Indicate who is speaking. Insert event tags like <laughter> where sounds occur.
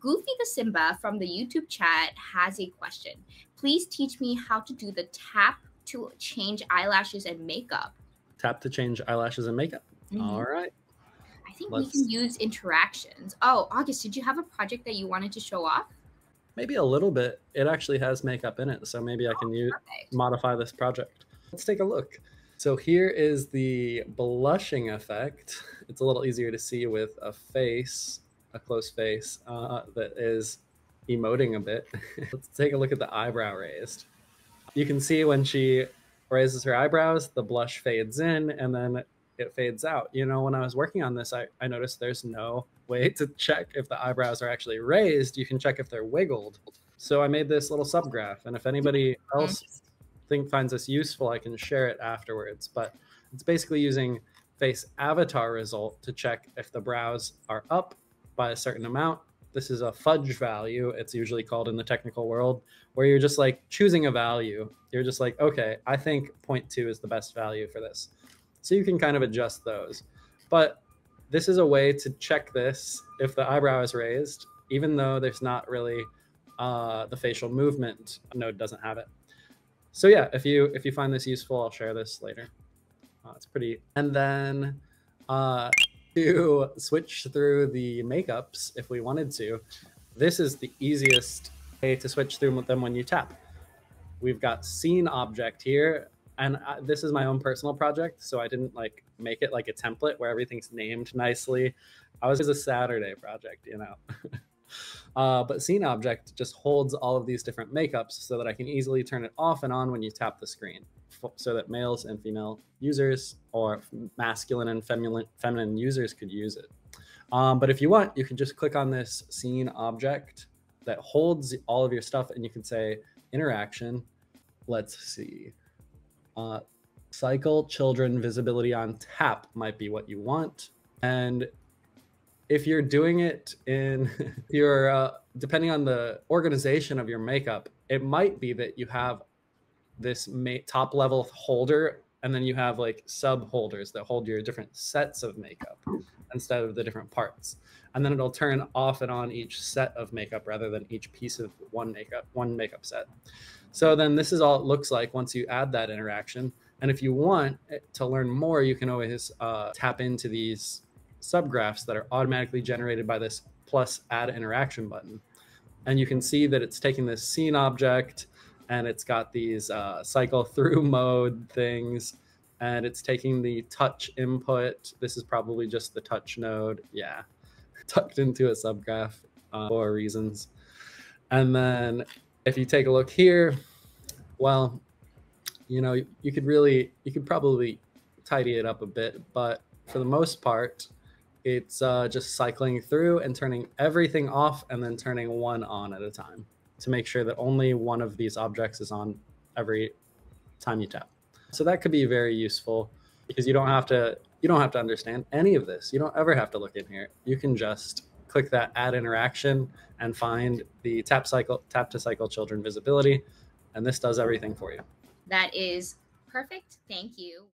Speaker 1: Goofy the Simba from the YouTube chat has a question. Please teach me how to do the tap to change eyelashes and makeup.
Speaker 2: Tap to change eyelashes and makeup. Mm-hmm. All right.
Speaker 1: I think Let's... we can use interactions. Oh, August, did you have a project that you wanted to show off?
Speaker 2: Maybe a little bit. It actually has makeup in it, so maybe I can oh, use, modify this project. Let's take a look. So here is the blushing effect. It's a little easier to see with a face, a close face uh, that is emoting a bit. <laughs> Let's take a look at the eyebrow raised. You can see when she raises her eyebrows, the blush fades in and then it fades out. You know, when I was working on this, I, I noticed there's no way to check if the eyebrows are actually raised. You can check if they're wiggled. So I made this little subgraph. And if anybody else think finds this useful, I can share it afterwards. But it's basically using face avatar result to check if the brows are up by a certain amount. This is a fudge value, it's usually called in the technical world, where you're just like choosing a value. You're just like, okay, I think 0.2 is the best value for this. So you can kind of adjust those. But this is a way to check this if the eyebrow is raised, even though there's not really uh, the facial movement node doesn't have it so yeah, if you if you find this useful, I'll share this later. Uh, it's pretty. And then uh, to switch through the makeups, if we wanted to, this is the easiest way to switch through them when you tap. We've got scene object here, and I, this is my own personal project, so I didn't like make it like a template where everything's named nicely. I was just a Saturday project, you know. <laughs> Uh, but scene object just holds all of these different makeups so that I can easily turn it off and on when you tap the screen so that males and female users or masculine and feminine, feminine users could use it. Um, but if you want, you can just click on this scene object that holds all of your stuff and you can say interaction. Let's see. Uh, cycle children visibility on tap might be what you want. And if you're doing it in <laughs> your uh, depending on the organization of your makeup it might be that you have this top level holder and then you have like sub holders that hold your different sets of makeup instead of the different parts. And then it'll turn off and on each set of makeup rather than each piece of one makeup one makeup set. So then this is all it looks like once you add that interaction. And if you want to learn more you can always uh, tap into these subgraphs that are automatically generated by this plus add interaction button. And you can see that it's taking this scene object and it's got these uh, cycle through <laughs> mode things and it's taking the touch input. This is probably just the touch node. Yeah, <laughs> tucked into a subgraph uh, for reasons. And then if you take a look here, well, you know, you could really, you could probably tidy it up a bit, but for the most part, it's uh, just cycling through and turning everything off and then turning one on at a time to make sure that only one of these objects is on every time you tap. So that could be very useful because you don't have to you don't have to understand any of this. You don't ever have to look in here. You can just click that add interaction and find the tap cycle tap to cycle children visibility and this does everything for you.
Speaker 1: That is perfect. Thank you.